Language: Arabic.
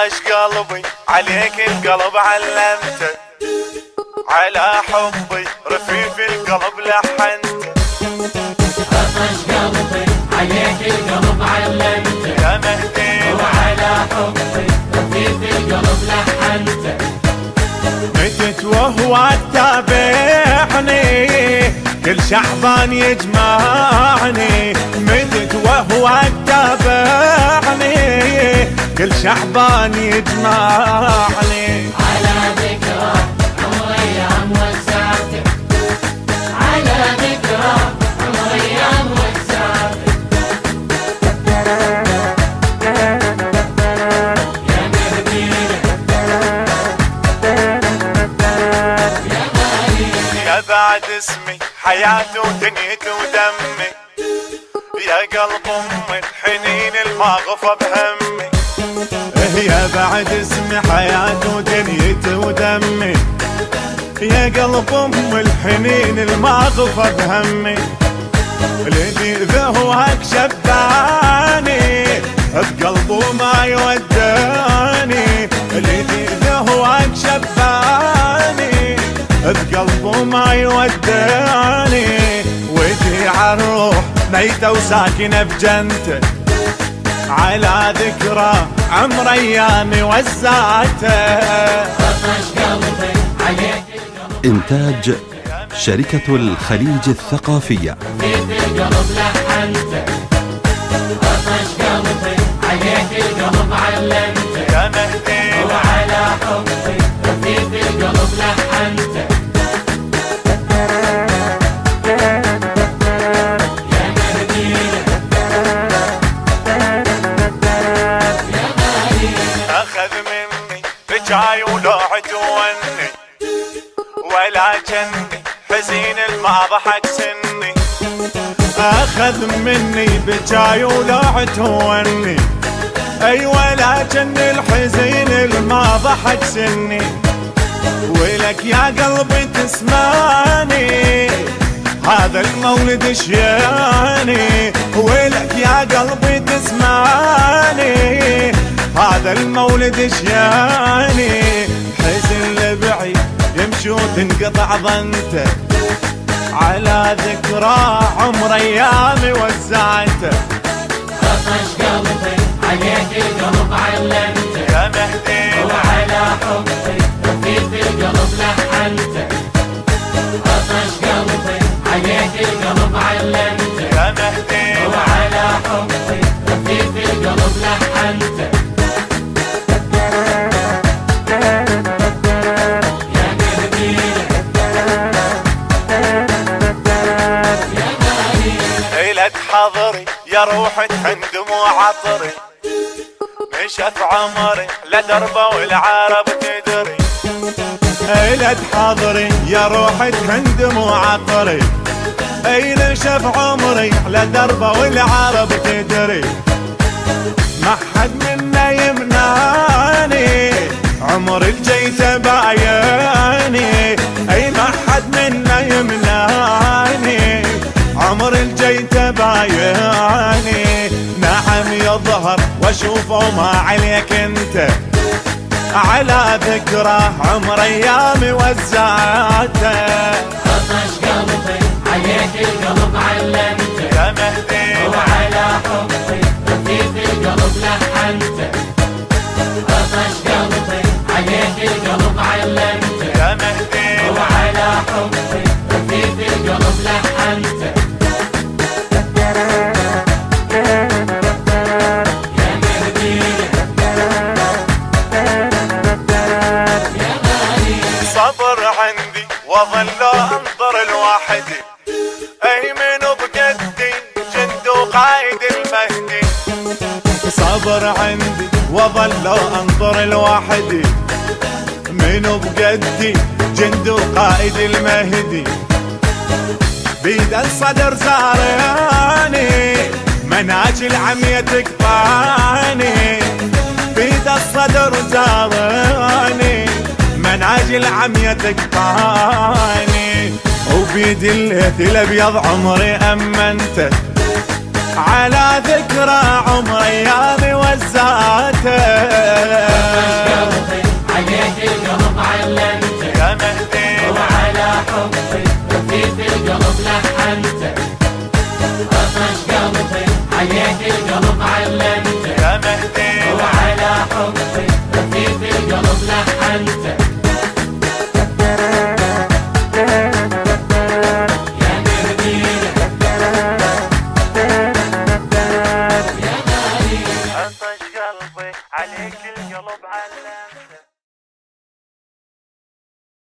عطش قلبي عليك القلب علمته. على حبي رفيف القلب لحنته. عطش قلبي عليك القلب علمته يا مهدي وعلى حبي رفيف القلب لحنته. متت وهو تتابعني كل شعبان يجمعني. متت وهو تتابعني كل شعبان يجمعني على ذكرى عمر أيام وسعته على ذكرى عمر أيام وسعته يا بعد اسمي حياتي ودنيتي ودمي. يا قلب أمي الحنين الماغفى بهمي. يا بعد اسمي حياتي ودنيتي ودمي. يا قلب امي الحنين الماغفى بهمي. لذي ذهوك شباني بقلبه ما يوداني. لذي ذهوك شباني بقلبه ما يوداني. ودي عالروح ميتة وساكنة بجنته على ذكرى عمر ايامي وزعته إنتاج شركة الخليج الثقافية. يا مهدي وعلى رفيف القلب لحنته اخذ مني رجاي ولوعة وني ولا جني حزين الما ضحك سني. أخذ مني بجاي ولوعة وني أي ولا جني الحزين الما ضحك سني. ولك يا قلبي تسمعني هذا المولد شياني. ولك يا قلبي تسمعني هذا المولد شياني. حزن لبعي يمشي وتنقطع ظنته. على ذكرى عمر أيامي وزعته. عطش قلبي عليك القلب علمته. يا مهدي وعلى حبي رفيف القلب لحنته عطش قلبي عليك القلب علمته. ليلة حضري يا روحة عند دموع عطري. مشت عمري لدربة والعرب تدري. ليلة حضري يا روحة عند دموع عطري. أي نشف عمري لدربة والعرب تدري. ما حد واشوفه ما عليك انت. على ذكرى عمر ايامي وزعته عطش قلبي عليك القلب علمته يا مهدي. وعلى حبي. عندي واظل أنظر لوحدي أي من بقدي؟ جند وقايد المهدي. صبر عندي واظل أنظر لوحدي من بقدي؟ جند وقائد المهدي. بيد الصدر زارياني مناج العمية تقطعني بيد الصدر زارياني مناج العمية تقطعني وبيد الليث الابيض عمري امنته على ذكرى عمر ايامي وزاته. عليك القلب علمته يا مهدي وعلى حبي رفيف القلب لحنته طفش قلبي عليك القلب علمته